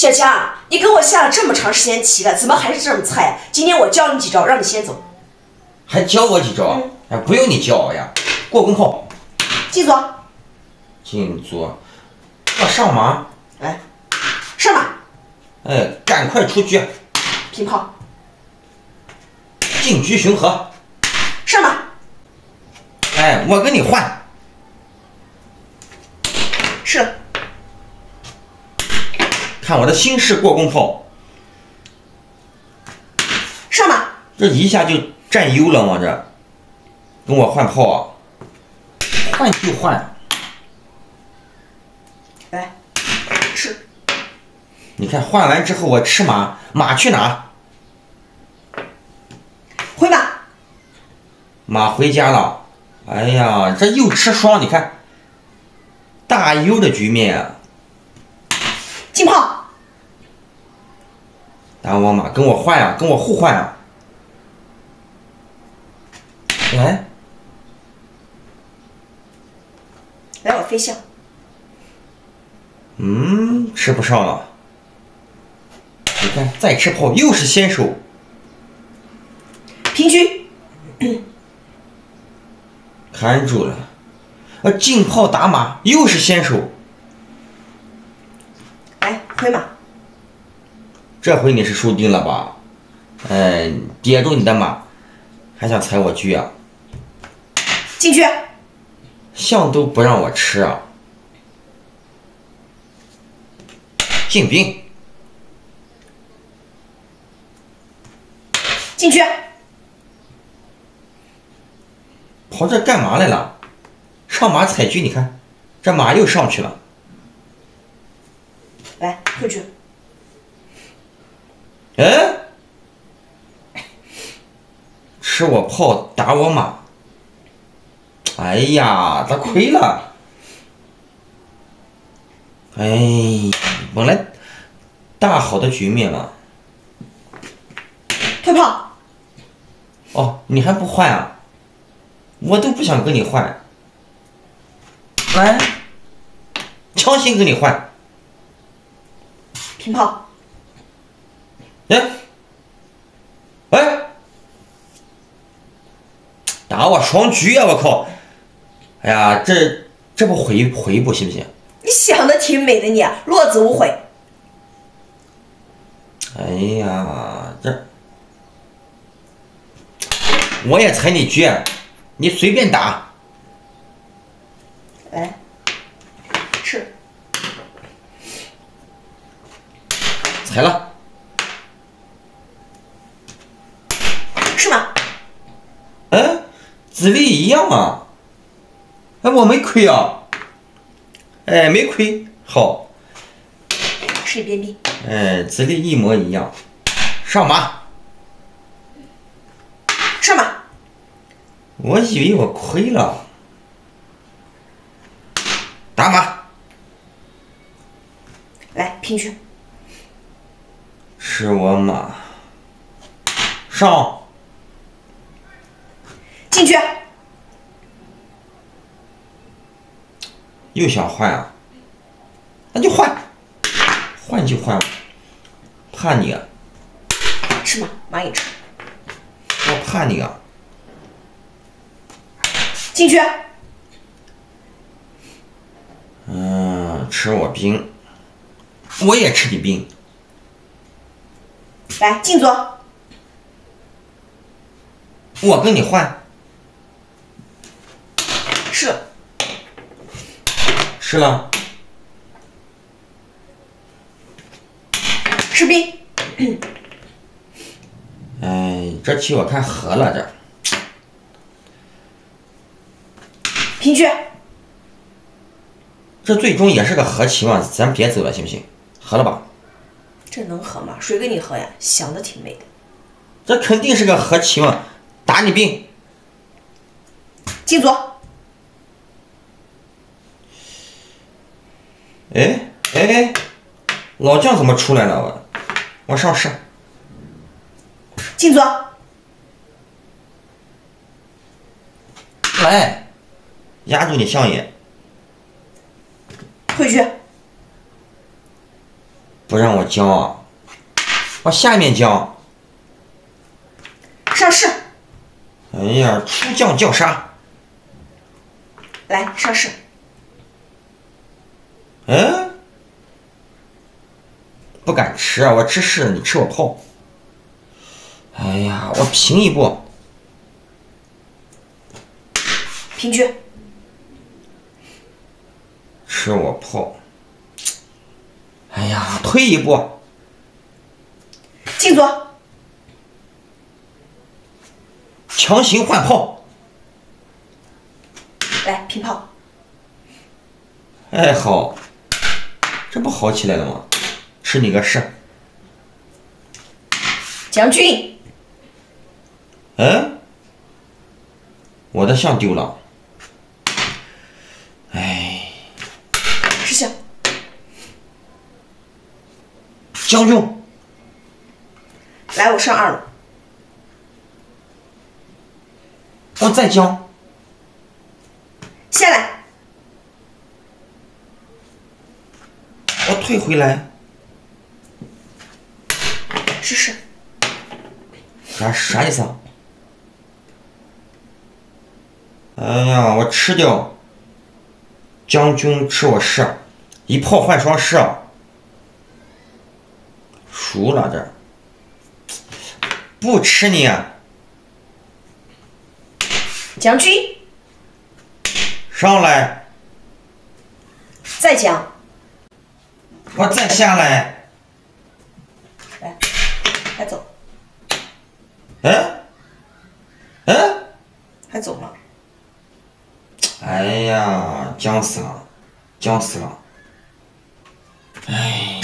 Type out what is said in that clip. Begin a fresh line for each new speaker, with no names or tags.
小强，你跟我下了这么长时间棋了，怎么还是这么菜？今天我教你几招，让你先走。
还教我几招？哎，不用你教我呀。过宫炮，
进左，
进左，要上马，
来，上马，
哎，赶快出车，
平炮，
进车巡河，
上马，
哎，我跟你换，
是，
看我的新式过宫炮，
上马，
这一下就占优了吗？这，跟我换炮啊，换就换，
来，吃，
你看换完之后我吃马，马去哪？
回马，
马回家了。哎呀，这又吃双，你看，大优的局面啊！
进炮，
打我马，跟我换呀、跟我互换啊！来，
来我飞象，
嗯，吃不上了。你看，再吃炮又是先手，
平车，
看住了。呃，进炮打马又是先手，
来回马，
这回你是输定了吧？哎，跌住你的马，还想踩我车啊？
进去，
象都不让我吃啊！进兵，
进去，
跑这干嘛来了？上马踩车，你看，这马又上去了。
来退车，
哎，吃我炮打我马，哎呀，他亏了。哎，本来大好的局面了，
退炮，
哦，你还不换啊？我都不想跟你换，来，强行跟你换，
平炮，
哎，哎，打我双车呀！我靠！哎呀，这这不回回一步行不行？
你想的挺美的你，落子无悔。
哎呀，这我也踩你车，你随便打。
来，吃，
踩了，
是吗？
哎，资历一样啊。哎，我没亏啊。哎，没亏，好。
是一边兵，
哎，资历一模一样。上马，
上马，
我以为我亏了。打马，
来平车，
是我马。上，
进去，
又想换啊？那就换，换就换，怕你啊？
吃马，马也吃，
我怕你啊！
进去，
嗯，吃我兵，我也吃你兵。
来进左，
我跟你换，吃了，
吃兵，
哎，这棋我看和了这。
平局，
这最终也是个和棋嘛，咱别走了行不行？和了吧，
这能和吗？谁跟你和呀？想的挺美的。
这肯定是个和棋嘛，打你兵，
进左，
哎哎哎，老将怎么出来了？我我上士，
进左，
来，压住你象爷，
退去，
不让我将啊，往下面将。
上士，
哎呀，出将叫杀。
来上士。
嗯，不敢吃啊！我吃屎，你吃我炮。哎呀，我平一步，
平车。
吃我炮。哎呀，退一步，
进左。
强行换炮。
来平炮。
哎，好，这不好起来了吗？吃你个士。
将军。
嗯，我的象丢了。哎，
吃象。
将军，
来，我上二楼。
我再将。
下来。
退回来。
试试。
啥啥意思啊？哎呀，我吃掉将军，吃我士，一炮换双士，输了这。不吃你，
将军，
上来，
再将，
我再下来，
来，还走，
嗯，嗯，
还走吗？
哎呀，僵死了，僵死了，哎。